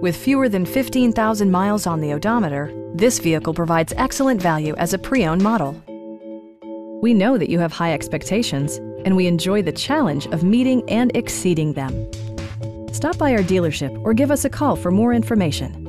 With fewer than 15,000 miles on the odometer, this vehicle provides excellent value as a pre-owned model. We know that you have high expectations, and we enjoy the challenge of meeting and exceeding them. Stop by our dealership or give us a call for more information.